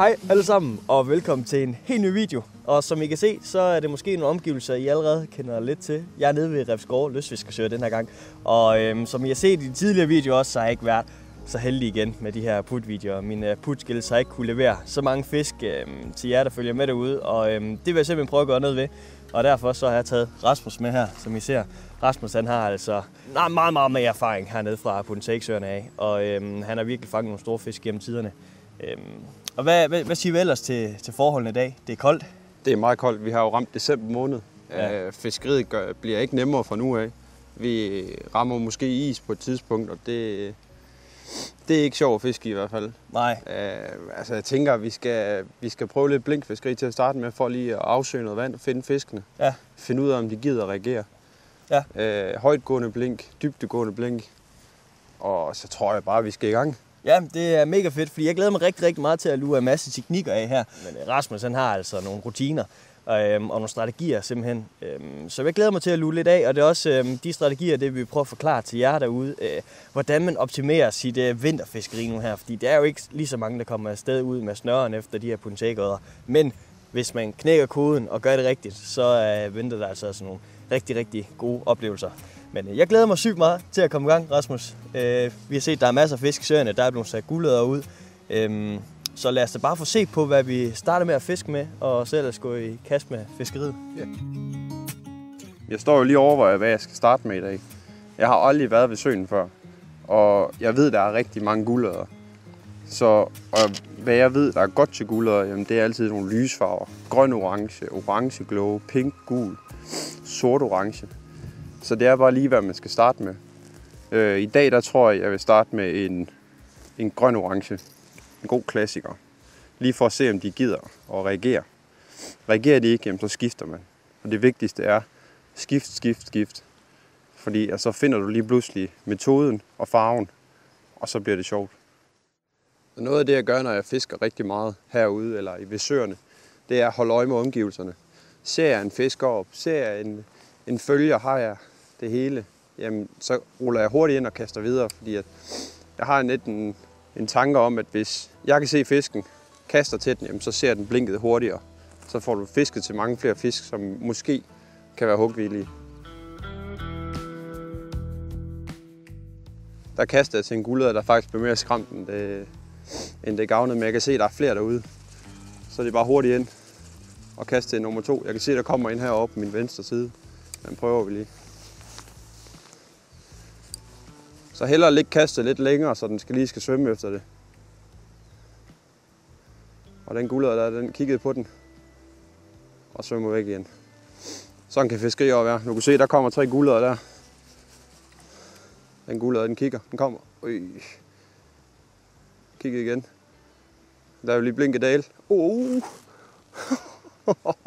Hej alle sammen, og velkommen til en helt ny video. Og som I kan se, så er det måske nogle omgivelser, I allerede kender lidt til. Jeg er nede ved Refsgård Løsfiskersø den her gang. Og øhm, som I har set i de tidligere videoer også, så har jeg ikke været så heldig igen med de her put-videoer. Min øh, put-skills har ikke kunne levere så mange fisk øhm, til jer, der følger med derude. Og øhm, det vil jeg simpelthen prøve at gøre noget ved. Og derfor så har jeg taget Rasmus med her, som I ser. Rasmus han har altså meget, meget, meget mere erfaring hernede fra Puntaksøerne af. Og øhm, han har virkelig fanget nogle store fisk gennem tiderne. Øhm, og hvad, hvad, hvad siger vi ellers til, til forholdene i dag? Det er koldt. Det er meget koldt. Vi har jo ramt december måned. Ja. Ja. Fiskeriet gør, bliver ikke nemmere fra nu af. Vi rammer måske is på et tidspunkt, og det, det er ikke sjovt at fiske i hvert fald. Nej, Uh, altså jeg tænker, at vi skal, vi skal prøve lidt blinkfiskeri til at starte med, for lige at afsøge noget vand og finde fiskene. Ja. Finde ud af, om de gider at reagere. Ja. Uh, højtgående blink, dybdegående blink. Og så tror jeg bare, at vi skal i gang. Ja, det er mega fedt, fordi jeg glæder mig rigtig, rigtig meget til at lure en masse teknikker af her. Men øh, Rasmus, han har altså nogle rutiner øhm, og nogle strategier simpelthen. Øhm, så jeg glæder mig til at lure lidt af, og det er også øhm, de strategier, det vil vi prøve at forklare til jer derude, øh, hvordan man optimerer sit øh, vinterfiskeri nu her. Fordi det er jo ikke lige så mange, der kommer afsted ud med snøren efter de her puntegøder. Men hvis man knækker koden og gør det rigtigt, så øh, venter der altså sådan nogle rigtig, rigtig gode oplevelser. Men øh, jeg glæder mig sygt meget til at komme i gang, Rasmus. Øh, vi har set, at der er masser af fisk i søerne. Der er blevet sat guldæder ud. Øhm, så lad os da bare få se på, hvad vi starter med at fiske med, og så ellers gå i kast med fiskeriet. Jeg står jo lige og overvejer, hvad jeg skal starte med i dag. Jeg har aldrig været ved søen før, og jeg ved, der er rigtig mange guldæder. Så og hvad jeg ved, der er godt til guldæder, jamen det er altid nogle lysfarver. Grøn orange, orange glow, pink-gul, sort-orange. Så det er bare lige, hvad man skal starte med. Øh, I dag, der tror jeg, jeg vil starte med en, en grøn orange. En god klassiker. Lige for at se, om de gider at reagere. Reagerer de ikke, jamen, så skifter man. Og det vigtigste er, skift, skift, skift. Fordi så så finder du lige pludselig metoden og farven, og så bliver det sjovt. Og noget af det, jeg gør, når jeg fisker rigtig meget herude eller i ved søerne, det er at holde øje med omgivelserne. Ser jeg en fisk op, ser jeg en, en følger, har jeg det hele, jamen, så ruller jeg hurtigt ind og kaster videre, fordi at jeg har lidt en, en tanke om, at hvis jeg kan se fisken, kaster til den, jamen, så ser den blinket hurtigere. Så får du fisket til mange flere fisk, som måske kan være hugvillige. Der kaster jeg til en guldæder, der faktisk blev mere skræmt, end det, end det gavnede. Men jeg kan se, at der er flere derude. Så det er bare hurtigt ind og kaste til nummer to. Jeg kan se, der kommer en heroppe på min venstre side. Den prøver vi lige. Så hellere ligge kastet lidt længere, så den skal lige skal svømme efter det. Og den gulder der, den kiggede på den og svømmer væk igen. Sådan kan fiskeri også være. Nu kan se, der kommer tre gulder der. Den gulder, den kigger. Den kommer. Øj. Kigger igen. Der er jo lige blinket dal. Oh. oh.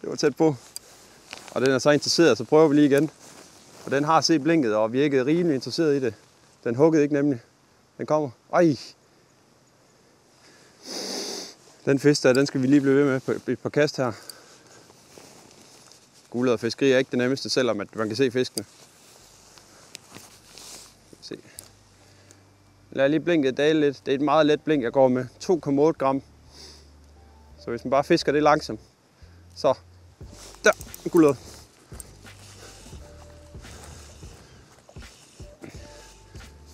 det var tæt på. Og den er så interesseret, så prøver vi lige igen. Og den har set blinket og virket rimelig interesseret i det. Den huggede ikke nemlig. Den kommer. Ej. Den fisk der, den skal vi lige blive ved med på et par kast her. Guldøder fiskeri er ikke det nemmeste, selvom at man kan se fiskene. Se. Lad lige blinket dale lidt. Det er et meget let blink, jeg går med. 2,8 gram. Så hvis man bare fisker det langsomt, så der, guldøder.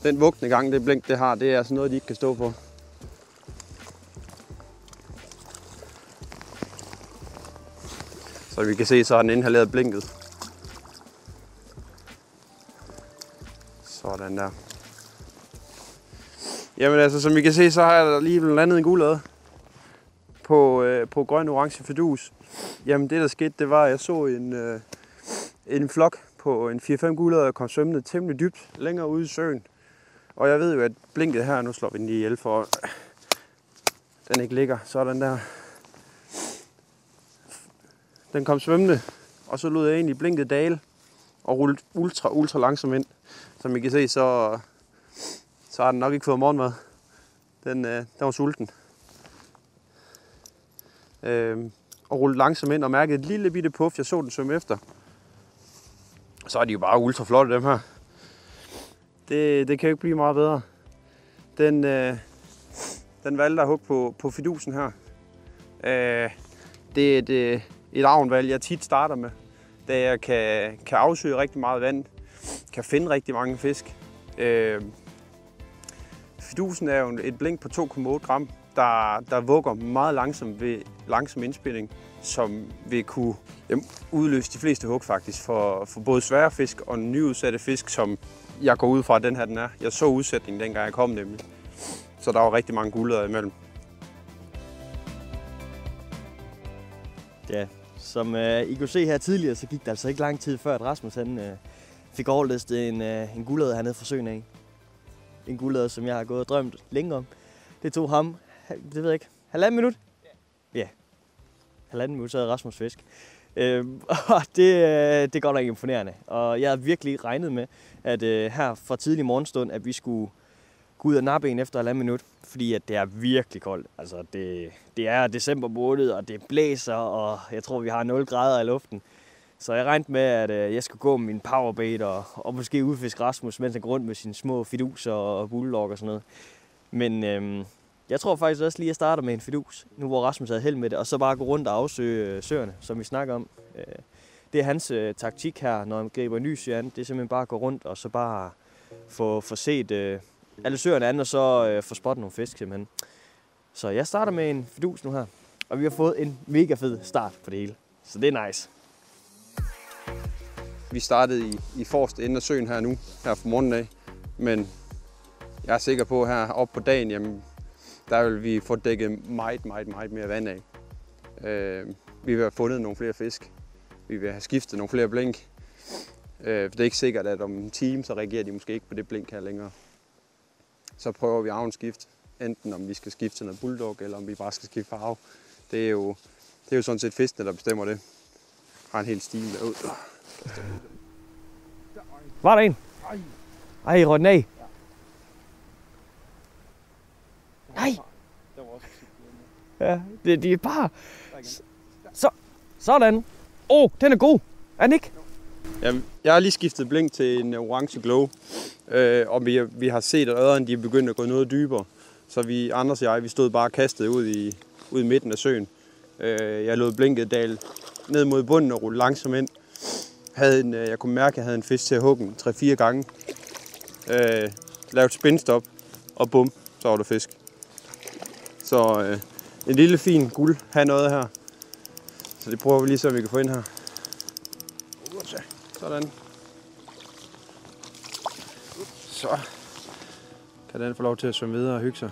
Den vugtende gang, det blink, det har, det er altså noget, de ikke kan stå på. Så vi kan se, så har den inhaleret blinket. Sådan der. Jamen altså, som vi kan se, så har jeg lige landet en guldøde på, øh, på grøn orange fedus. Jamen det der skete, det var, at jeg så en, øh, en flok på en 4-5 guldøder, der kom svømmende temmelig dybt længere ude i søen. Og jeg ved jo, at blinket her, nu slår vi den lige ihjel for, øh, den ikke ligger. Sådan der. Den kom svømmende, og så lod jeg egentlig blinket dale og rulle ultra, ultra langsomt ind. Som I kan se, så, så har den nok ikke fået morgenmad. Den, øh, den var sulten. Øh, og rullede langsomt ind og mærkede et lille bitte puff. Jeg så den svømme efter. Så er de jo bare ultra flotte, dem her. Det, det kan jo ikke blive meget bedre. Den, øh, den valgte at hugge på, på fidusen her. Øh, det er et, øh, et avnvalg, jeg tit starter med, da jeg kan, kan afsøge rigtig meget vand, kan finde rigtig mange fisk. Øh, fidusen er jo et blink på 2,8 gram, der, der vugger meget langsomt ved langsom indspilling, som vil kunne jamen, udløse de fleste hug faktisk for, for både svære fisk og nyudsatte fisk, som jeg går ud fra, at den her den er. Jeg så udsætningen dengang jeg kom nemlig. Så der var rigtig mange guldere imellem. Ja, som øh, I kunne se her tidligere, så gik det altså ikke lang tid før, at Rasmus han, øh, fik overlistet en, øh, en guldlade hernede fra søen af. En guldlade, som jeg har gået og drømt længe om. Det tog ham, det ved jeg ikke, halvanden minut? Ja. ja. Halvanden minut, så havde Rasmus fisk. Øh, og det, øh, det er godt nok imponerende. Og jeg havde virkelig regnet med, at øh, her fra tidlig morgenstund, at vi skulle gå ud og nappe en efter halvandet minut, fordi at det er virkelig koldt. Altså det, det er december måned, og det blæser, og jeg tror, vi har 0 grader i luften. Så jeg regnede med, at øh, jeg skulle gå med min powerbait og, og måske udfiske Rasmus, mens han går rundt med sine små fiduser og bulldog og sådan noget. Men øh, jeg tror faktisk også lige, at jeg starter med en fidus, nu hvor Rasmus havde held med det, og så bare gå rundt og afsøge øh, søerne, som vi snakker om. Øh, det er hans øh, taktik her, når han griber ny sø an. Det er simpelthen bare at gå rundt og så bare få, få set øh, alle søerne an, og så øh, få spottet nogle fisk simpelthen. Så jeg starter med en fidus nu her, og vi har fået en mega fed start på det hele. Så det er nice. Vi startede i, i forrest ende af søen her nu, her for morgenen af. Men jeg er sikker på, at her op på dagen, jamen, der vil vi få dækket meget, meget, meget mere vand af. Øh, vi vil have fundet nogle flere fisk. Vi vil have skiftet nogle flere blink. Øh, det er ikke sikkert, at om en time, så reagerer de måske ikke på det blink her længere. Så prøver vi avnskift. Enten om vi skal skifte til noget bulldog, eller om vi bare skal skifte farve. Det er jo, det er jo sådan set fiskene, der bestemmer det. Har en helt stil derud. Var der en? Ej, rød den af. Nej. Ja, det, de er bare... Så, sådan. Åh, oh, den er god. Er den ikke? Jamen, jeg har lige skiftet blink til en orange glow, øh, og vi, vi har set, at øderne de er begyndt at gå noget dybere. Så vi, Anders og jeg, vi stod bare kastet ud i, ud i midten af søen. Øh, jeg lod blinket dal ned mod bunden og rulle langsomt ind. Havde en, øh, jeg kunne mærke, at jeg havde en fisk til at hugge 3-4 gange. Øh, lavede spinstop, og bum, så var der fisk. Så øh, en lille fin guld have noget her. Så det prøver vi lige så, vi kan få ind her. Sådan. Så kan den få lov til at svømme videre og hygge sig.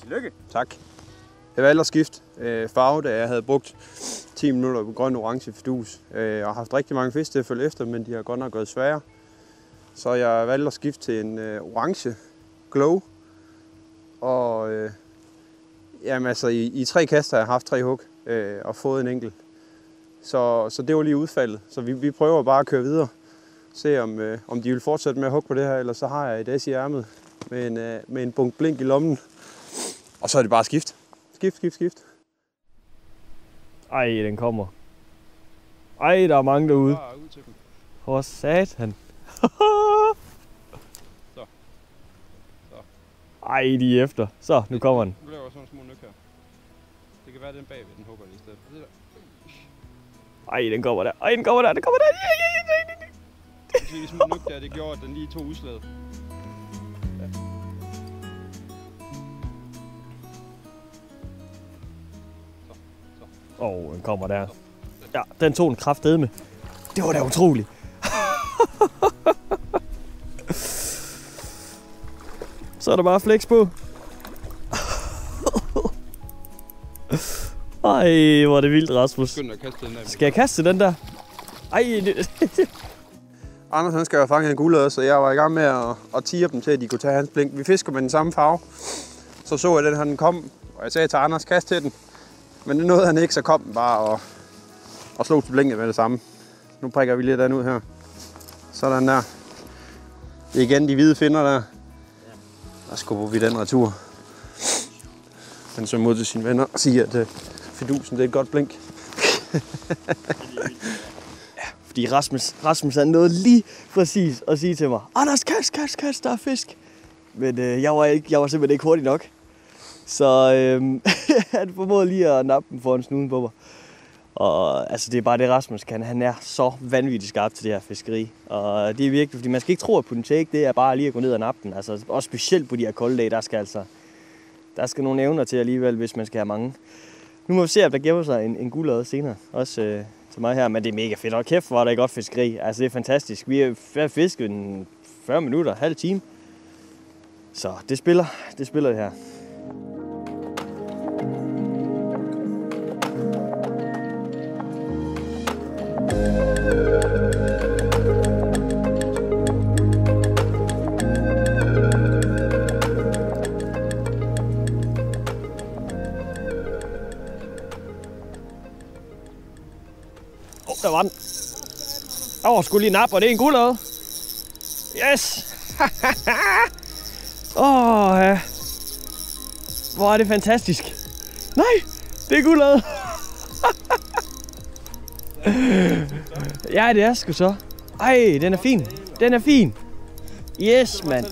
Tillykke. Tak. Jeg valgte at skifte øh, farve, da jeg havde brugt 10 minutter på grøn orange fidus. Øh, og har haft rigtig mange fisk til at følge efter, men de har godt nok gået svære. Så jeg valgte at skifte til en øh, orange glow. Og øh, jamen, altså, i, i tre kaster har jeg haft tre hug øh, og fået en enkelt. Så, så det var lige udfaldet. Så vi, vi prøver bare at køre videre. Se om, øh, om de vil fortsætte med at hugge på det her, eller så har jeg et S i ærmet med en, øh, med en bunke blink i lommen. Og så er det bare skift. Skift, skift, skift. Ej, den kommer. Ej, der er mange derude. Hvor satan. Så. Så. Ej, de er efter. Så, nu kommer den. Nu laver jeg sådan nogle små nyk her. Det kan være, den bagved, den hugger lige i stedet. Det. Ej, den kommer der. Ej, den kommer der. Den kommer der. Ja, ja, ja, ja, ja. Så de små nyk der, det gjorde, at den lige tog udslaget. Åh, oh, den kommer der. Ja, den tog en kraftedeme. med. Det var da utroligt. Så er der bare flex på. Ej, hvor er det vildt, Rasmus. Skynd at kaste den der. Skal jeg kaste den der? Ej, det... Anders han skal jo fange en guldøde, så jeg var i gang med at, at tire dem til, at de kunne tage hans blink. Vi fisker med den samme farve. Så så jeg den, han kom, og jeg sagde til Anders, kast til den. Men det nåede han ikke, så kom den bare og, og slog til blinket med det samme. Nu prikker vi lidt den ud her. Sådan der. Det er igen de hvide finder der. Der skubber vi den retur. Han så mod til sine venner og siger, at øh, fidusen det er et godt blink. ja, Fordi Rasmus, Rasmus han nåede lige præcis at sige til mig, Anders, kast, kast, kast, der er fisk. Men øh, jeg, var ikke, jeg var simpelthen ikke hurtig nok. Så øh, han formåede lige at nappe den foran snuden på mig. Og altså, det er bare det, Rasmus kan. Han er så vanvittigt skarp til det her fiskeri. Og det er virkelig, fordi man skal ikke tro, at Puntek, det er bare lige at gå ned og nappe den. Altså, også specielt på de her kolde dage, der skal altså, der skal nogle evner til alligevel, hvis man skal have mange. Nu må vi se, om der gemmer sig en, en guldlade senere. Også øh, til mig her, men det er mega fedt. Og kæft, hvor er der godt fiskeri. Altså, det er fantastisk. Vi har fisket en 40 minutter, halv time. Så det spiller, det spiller det her. Oh, der var sgu lige nap, og det er en guldlade. Yes! Åh, oh, ja. Hvor er det fantastisk. Nej, det er guldlade. ja, det er sgu så. Ej, den er fin. Den er fin. Yes, mand.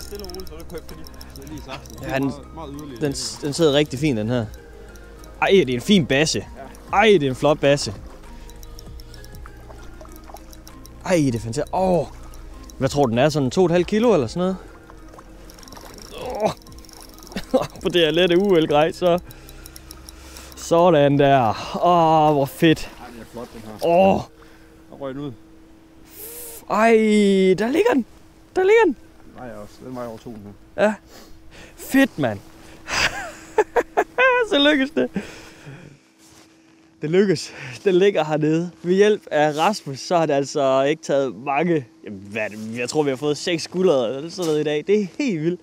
Ja, den, den, den sidder rigtig fin, den her. Ej, det er en fin basse. Ej, det er en flot basse. Ej, det er fantastisk. Åh, oh. hvad tror du, den er? Sådan 2,5 kilo eller sådan noget? Oh. På det her lette uhelgrej, så... Sådan der. Åh, oh, hvor fedt. Ej, den er flot, den her. Åh, oh. Der røg den ud. ej, der ligger den. Der ligger den. Nej, jeg også. Den var over to nu. Ja. Fedt, mand. så lykkes det. Det lykkes. Den ligger hernede. Ved hjælp af Rasmus, så har det altså ikke taget mange... Jamen, hvad det? Jeg tror, vi har fået seks skuldre eller sådan noget i dag. Det er helt vildt.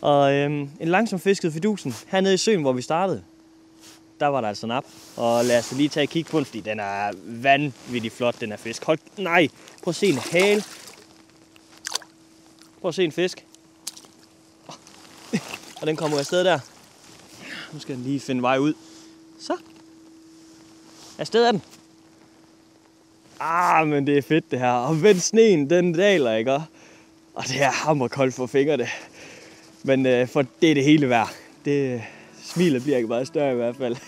Og øhm, en langsom fisket fidusen hernede i søen, hvor vi startede. Der var der altså nap. Og lad os lige tage et kig på den, fordi den er vanvittig flot, den her fisk. Hold, nej, prøv at se en hale. Prøv at se en fisk. Og den kommer afsted der. Nu skal den lige finde vej ud. Så. Afsted er den. Ah, men det er fedt det her. Og vent sneen, den daler, ikke? Og det er hammerkoldt for fingrene. Men øh, for det er det hele værd. Det, smilet bliver ikke meget større i hvert fald.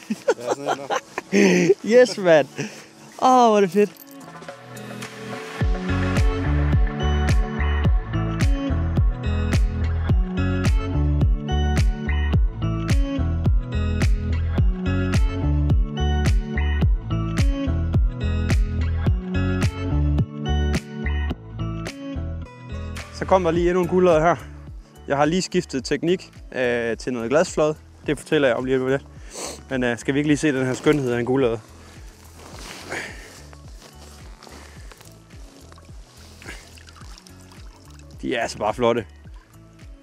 Yes, mand. Åh, oh, hvor er det fedt. Kom der lige endnu en guldlade her. Jeg har lige skiftet teknik øh, til noget glasflod. Det fortæller jeg om lige om lidt. Men øh, skal vi ikke lige se den her skønhed af en guldlade? De er altså bare flotte.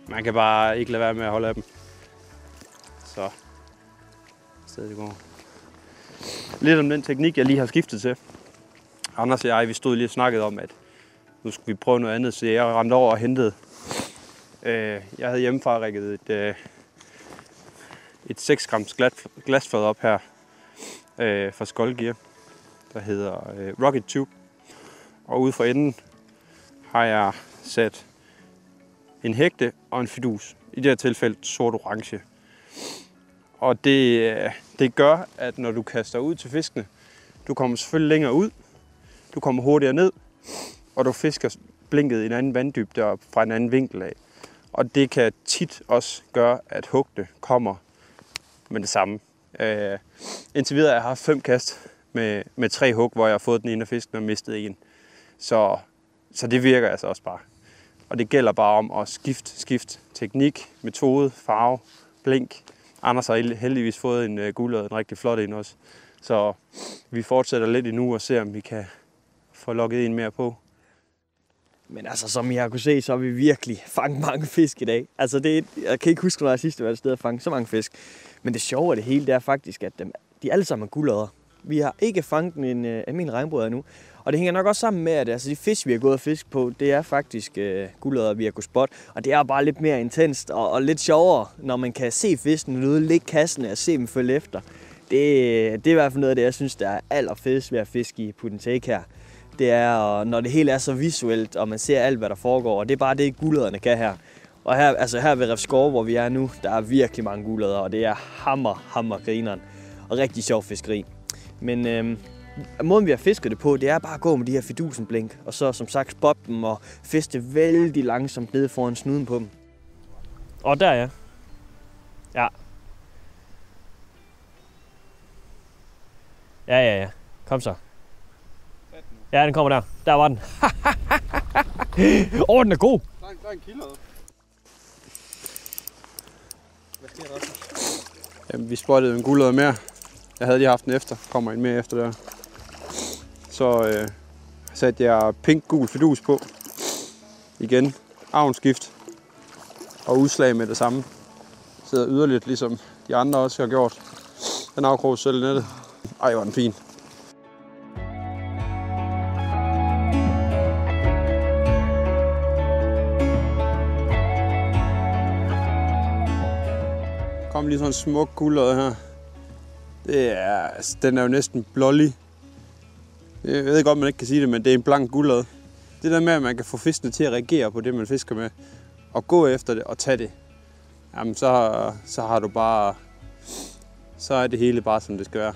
Man kan bare ikke lade være med at holde af dem. Så. Stedet det går. Lidt om den teknik, jeg lige har skiftet til. Anders og jeg, vi stod lige og snakkede om, at nu skulle vi prøve noget andet, så jeg ramte over og hentede. Øh, jeg havde hjemmefra rækket et, øh, et 6 grams glat, glasfad op her øh, fra Skoldgear, der hedder øh, Rocket Tube. Og ude for enden har jeg sat en hægte og en fidus. I det her tilfælde sort-orange. Og det, øh, det gør, at når du kaster ud til fiskene, du kommer selvfølgelig længere ud, du kommer hurtigere ned, og du fisker blinket i en anden vanddybde og fra en anden vinkel af. Og det kan tit også gøre, at hugte kommer med det samme. Øh, indtil videre har jeg haft fem kast med, med tre hug, hvor jeg har fået den ene af fisken og mistet en. Så, så det virker altså også bare. Og det gælder bare om at skifte, skifte teknik, metode, farve, blink. Anders har heldigvis fået en øh, uh, guld og en rigtig flot en også. Så vi fortsætter lidt endnu og ser, om vi kan få lukket en mere på. Men altså, som I har kunne se, så har vi virkelig fanget mange fisk i dag. Altså, det jeg kan ikke huske, når jeg sidst var et sted at fange så mange fisk. Men det sjove af det hele, det er faktisk, at dem, de alle sammen er guldåder. Vi har ikke fanget en uh, almindelig regnbrød endnu. Og det hænger nok også sammen med, at altså, de fisk, vi har gået og fisk på, det er faktisk øh, guldåder, vi har kunnet spot. Og det er bare lidt mere intenst og, og lidt sjovere, når man kan se fisken ude, ligge kassen og se dem følge efter. Det, det er i hvert fald noget af det, jeg synes, der er allerfedest ved at fiske i Put Take her det er, når det hele er så visuelt, og man ser alt, hvad der foregår. Og det er bare det, gulderne kan her. Og her, altså her ved Refskov, hvor vi er nu, der er virkelig mange guldere, og det er hammer, hammer grineren. Og rigtig sjov fiskeri. Men øhm, måden vi har fisket det på, det er bare at gå med de her fidusenblink, og så som sagt spotte dem og feste vældig langsomt nede foran snuden på dem. Og der ja. Ja. Ja, ja, ja. Kom så. Ja, den kommer der. Der var den. Åh, oh, den er god. Der er en, der er en kilo. Hvad sker der? Jamen, vi spottede en guldøde mere. Jeg havde lige haft den efter. Kommer en mere efter der. Så øh, satte jeg pink-gul fidus på. Igen. Avnskift. Og udslag med det samme. Sidder yderligt, ligesom de andre også har gjort. Den afkrog selv i nettet. Ej, er den fin. Kom lige sådan en smuk guldøje her. Det er, altså, den er jo næsten blålig. Jeg ved godt, man ikke kan sige det, men det er en blank guldøje. Det der med, at man kan få fiskene til at reagere på det, man fisker med, og gå efter det og tage det, jamen så, så har du bare, så er det hele bare, som det skal være.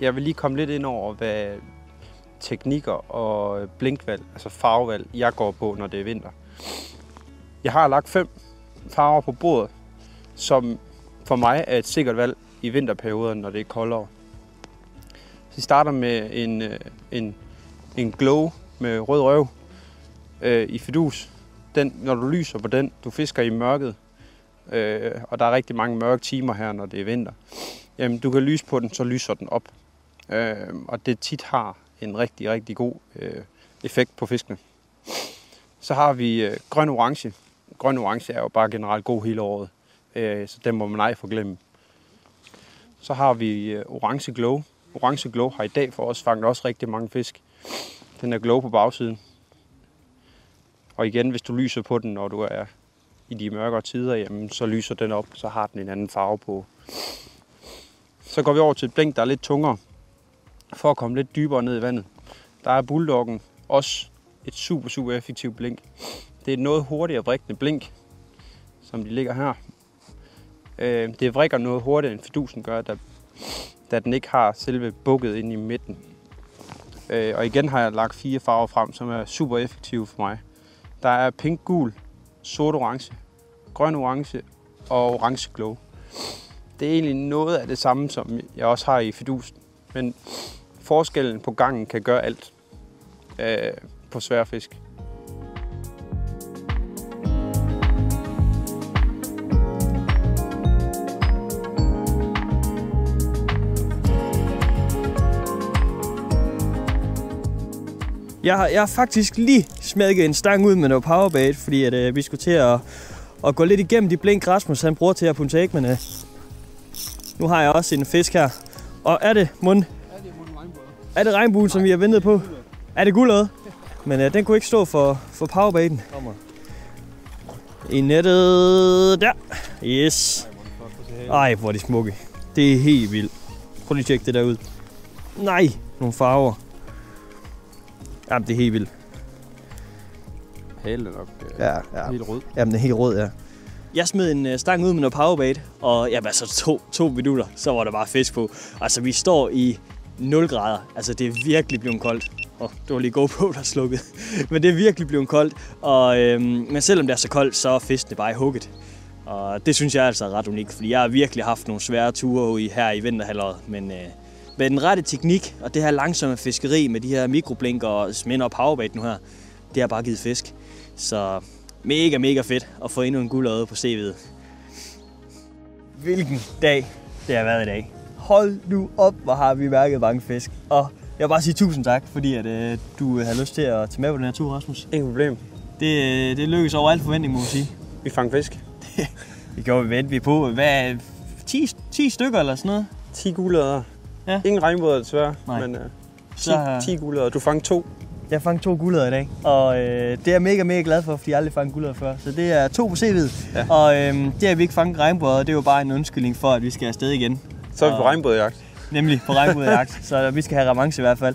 Jeg vil lige komme lidt ind over, hvad teknikker og blinkvalg, altså farvevalg, jeg går på, når det er vinter. Jeg har lagt fem farver på bordet, som for mig er et sikkert valg i vinterperioden, når det er koldere. Så vi starter med en, øh, en, en glow med rød røv øh, i fidus. Den, når du lyser på den, du fisker i mørket, øh, og der er rigtig mange mørke timer her, når det er vinter, jamen du kan lyse på den, så lyser den op. Øh, og det tit har en rigtig, rigtig god øh, effekt på fiskene. Så har vi øh, grøn-orange. Grøn-orange er jo bare generelt god hele året øh, så den må man ej forglemme. Så har vi øh, Orange Glow. Orange Glow har i dag for os fanget også rigtig mange fisk. Den er glow på bagsiden. Og igen, hvis du lyser på den, når du er i de mørkere tider, jamen, så lyser den op, så har den en anden farve på. Så går vi over til et blink, der er lidt tungere, for at komme lidt dybere ned i vandet. Der er Bulldoggen også et super, super effektivt blink. Det er et noget hurtigere vrikkende blink, som de ligger her. Øh, det vrikker noget hurtigere, end fidusen gør, da, da den ikke har selve bukket ind i midten. Øh, og igen har jeg lagt fire farver frem, som er super effektive for mig. Der er pink gul, sort orange, grøn orange og orange glow. Det er egentlig noget af det samme, som jeg også har i fidusen. Men forskellen på gangen kan gøre alt øh, på sværfisk. Jeg har, jeg har faktisk lige smækket en stang ud med noget powerbait, fordi at, øh, vi skulle til at, at gå lidt igennem de blink Rasmus han bruger til at punche æg, men øh, nu har jeg også en fisk her. Og er det mund? Er det regnbuen, som vi har ventet på? Er det guldøde? Men øh, den kunne ikke stå for, for powerbaiten. I nettet der. Yes. Ej, hvor er de smukke. Det er helt vildt. Prøv lige at tjekke det der ud. Nej, nogle farver. Jamen, det er helt vildt. Halen er nok øh, Ja, ja. helt rød. Jamen, den er helt rød, ja. Jeg smed en øh, stang ud med noget powerbait, og jamen, altså to, to minutter, så var der bare fisk på. Altså, vi står i 0 grader. Altså, det er virkelig blevet koldt. Og det var lige GoPro, der slukkede. men det er virkelig blevet koldt. Og, øhm, men selvom det er så koldt, så er fiskene bare i hugget. Og det synes jeg altså er ret unikt, fordi jeg har virkelig haft nogle svære ture i, her i vinterhalvåret. Men øh, med den rette teknik og det her langsomme fiskeri med de her mikroblinker og sminder og powerbait nu her, det har bare givet fisk. Så mega, mega fedt at få endnu en guldøde på CV'et. Hvilken dag det har været i dag. Hold nu op, hvor har vi mærket mange fisk. Og jeg vil bare sige tusind tak, fordi at, øh, du har lyst til at tage med på den her tur, Rasmus. Ingen problem. Det, øh, det lykkedes over al forventning, må man sige. Vi fanger fisk. Vi gjorde vent vi på, hvad, 10, 10 stykker eller sådan noget? 10 guldøder. Ja. Ingen regnbåder desværre, Nej. men uh, 10, Så- 10 guldøder. Du fangede to. Jeg fangede to guldøder i dag, og øh, det er jeg mega, mega glad for, fordi jeg aldrig fanget guldøder før. Så det er to på CV'et, Ja. og øh, det at vi ikke fanget regnbuer, det er jo bare en undskyldning for, at vi skal afsted igen. Så er vi på regnbådjagt. Nemlig på regnbuejagt, så vi skal have revanche i hvert fald.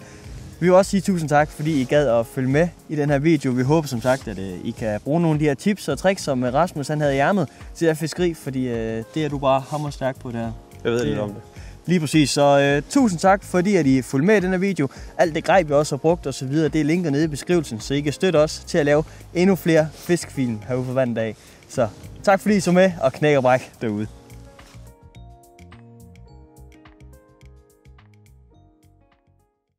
Vi vil også sige tusind tak, fordi I gad at følge med i den her video. Vi håber som sagt, at øh, I kan bruge nogle af de her tips og tricks, som øh, Rasmus han havde i ærmet til at fiskeri, fordi øh, det er du bare hammer stærk på det her. Jeg ved Det- lidt om det. Lige præcis, så øh, tusind tak, fordi at I fulgte med i den her video. Alt det grej, vi også har brugt og så videre, det er linker nede i beskrivelsen, så I kan støtte os til at lave endnu flere fiskfilm herude på vandet af. Så tak fordi I så med, og knæk og bræk derude.